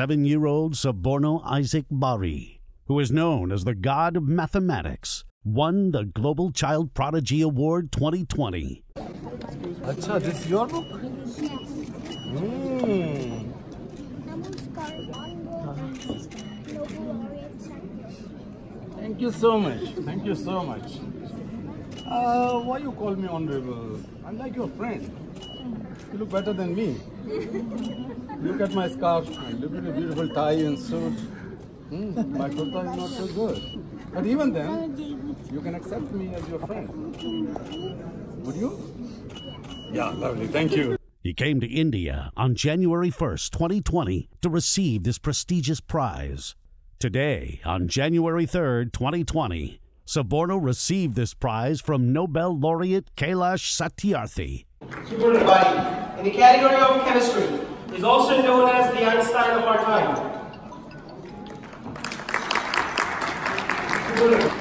seven year old Soborno Isaac Bari, who is known as the god of mathematics, won the Global Child Prodigy Award 2020. Acha, this is your book? Mm. Thank you so much. Thank you so much. Uh, why you call me honorable? I'm like your friend. You look better than me. look at my scarf. Look at the beautiful tie and suit. Hmm, my kurta is not so good. But even then, you can accept me as your friend. Would you? Yeah, lovely. Thank you. He came to India on January 1st, 2020, to receive this prestigious prize. Today, on January 3rd, 2020, Soborno received this prize from Nobel laureate Kailash Satyarthi. Soborno Bari, in the category of chemistry, is also known as the Einstein of our time. Your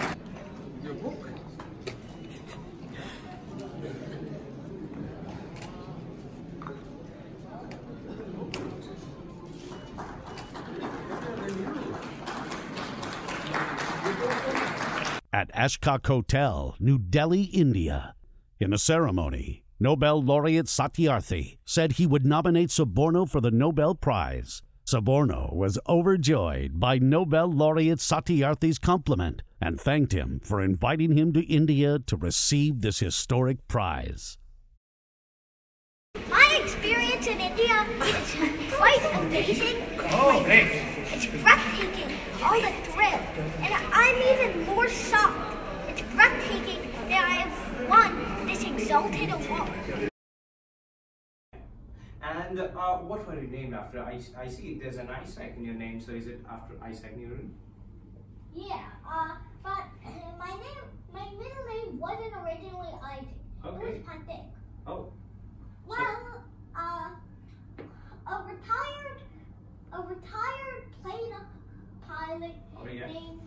at Ashok Hotel, New Delhi, India. In a ceremony, Nobel laureate Satyarthi said he would nominate Soborno for the Nobel Prize. Soborno was overjoyed by Nobel laureate Satyarthi's compliment and thanked him for inviting him to India to receive this historic prize. My experience in India is quite amazing. Oh, great. It's breathtaking, all the thrill. And I'm even more shocked. It's breathtaking that I have won exalted award. And uh, what were you named after? I, I see there's an Isaac in your name, so is it after Isaac Newton? Yeah, uh, but uh, my name, my middle name wasn't originally Isaac. It was Okay. Patek. Oh, Well, uh, a retired, a retired plane pilot Oh, yeah. named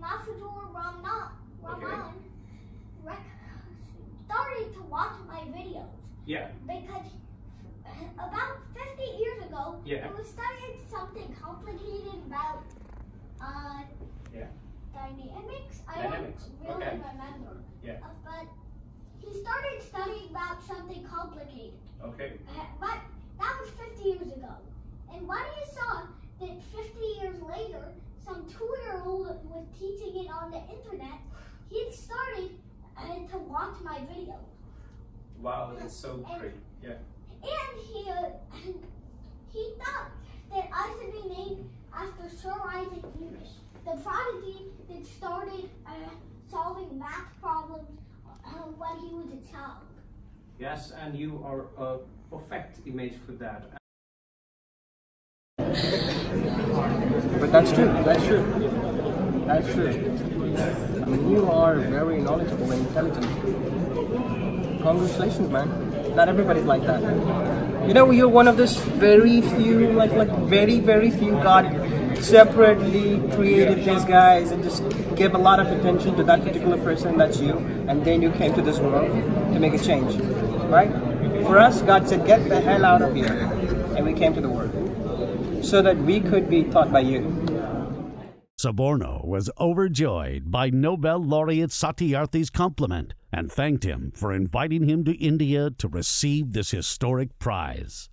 Masador Ramna, Okay. Raman rec- started to watch my videos yeah. because about 50 years ago, Yeah. I was studying something complicated about uh, Yeah. dynamics. I Dynamics, don't really okay. remember. Yeah. Uh, but he started studying about something complicated. Okay. Uh, But that was 50 years ago. And when he saw that 50 years later, some two-year-old was teaching it on the internet, he started uh, to watch my videos. Wow, that's so great. Yeah. And he uh, he thought that I should be named after Sir Isaac Newton, the prodigy that started uh, solving math problems uh, when he was a child. Yes, and you are a perfect image for that. But that's true. That's true. That's true. I mean, you are very knowledgeable and intelligent. Congratulations, man. Not everybody's like that. You know, you're one of those very few, like, like very, very few God separately created these guys and just give a lot of attention to that particular person. That's you, and then you came to this world to make a change, right? For us, God said, "Get the hell out of here," and we came to the world so that we could be taught by you. Soborno was overjoyed by Nobel laureate Satyarthi's compliment and thanked him for inviting him to India to receive this historic prize.